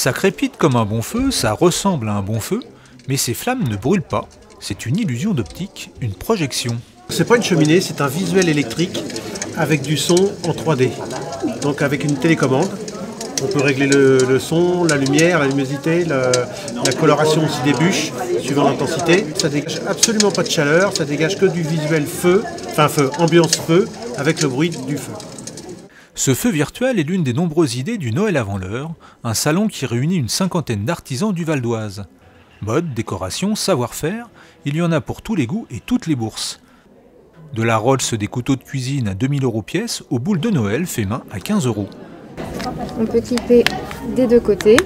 Ça crépite comme un bon feu, ça ressemble à un bon feu, mais ces flammes ne brûlent pas. C'est une illusion d'optique, une projection. C'est pas une cheminée, c'est un visuel électrique avec du son en 3D. Donc avec une télécommande, on peut régler le, son, la lumière, la luminosité, la, coloration aussi des bûches, suivant l'intensité. Ça dégage absolument pas de chaleur, ça dégage que du visuel feu, enfin feu, ambiance feu, avec le bruit du feu. Ce feu virtuel est l'une des nombreuses idées du Noël avant l'heure, un salon qui réunit une cinquantaine d'artisans du Val d'Oise. Mode, décoration, savoir-faire, il y en a pour tous les goûts et toutes les bourses. De la Rolls des couteaux de cuisine à 2000 euros pièce aux boules de Noël fait main à 15 euros. On peut clipper des deux côtés.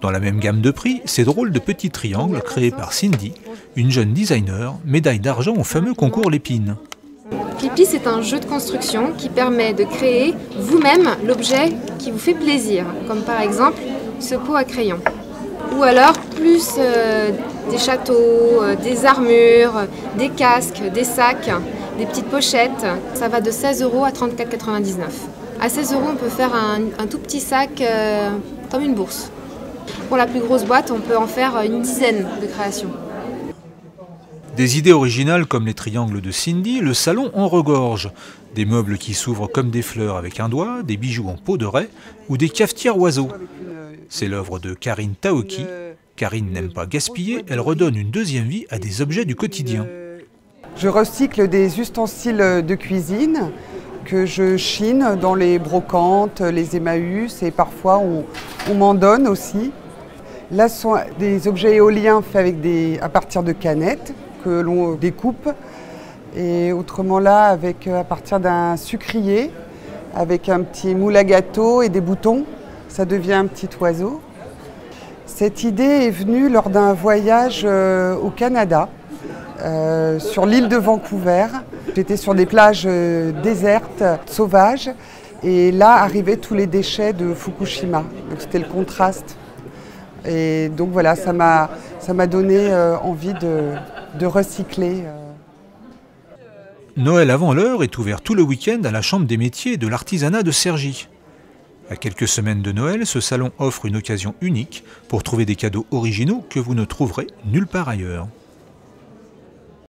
Dans la même gamme de prix, ces drôles de petits triangles créés par Cindy, une jeune designer, médaille d'argent au fameux concours Lépine. Clippy, c'est un jeu de construction qui permet de créer vous-même l'objet qui vous fait plaisir, comme par exemple ce pot à crayon. Ou alors plus euh, des châteaux, euh, des armures, des casques, des sacs, des petites pochettes. Ça va de 16 euros à 34,99. À 16 euros, on peut faire un, tout petit sac euh, comme une bourse. Pour la plus grosse boîte, on peut en faire une dizaine de créations. Des idées originales comme les triangles de Cindy, le salon en regorge. Des meubles qui s'ouvrent comme des fleurs avec un doigt, des bijoux en peau de raie ou des cafetières oiseaux. C'est l'œuvre de Karine Taoki. Karine n'aime pas gaspiller, elle redonne une deuxième vie à des objets du quotidien. Je recycle des ustensiles de cuisine que je chine dans les brocantes, les Emmaüs et parfois on, m'en donne aussi. Là, ce sont des objets éoliens faits à partir de canettes que l'on découpe. Et autrement là, avec, à partir d'un sucrier, avec un petit moule à gâteau et des boutons, ça devient un petit oiseau. Cette idée est venue lors d'un voyage euh, au Canada, euh, sur l'île de Vancouver. J'étais sur des plages euh, désertes, sauvages, et là arrivaient tous les déchets de Fukushima. Donc c'était le contraste. Et donc voilà, ça m'a donné envie de, de recycler. Noël avant l'heure est ouvert tout le week-end à la Chambre des métiers de l'artisanat de Cergy. À quelques semaines de Noël, ce salon offre une occasion unique pour trouver des cadeaux originaux que vous ne trouverez nulle part ailleurs.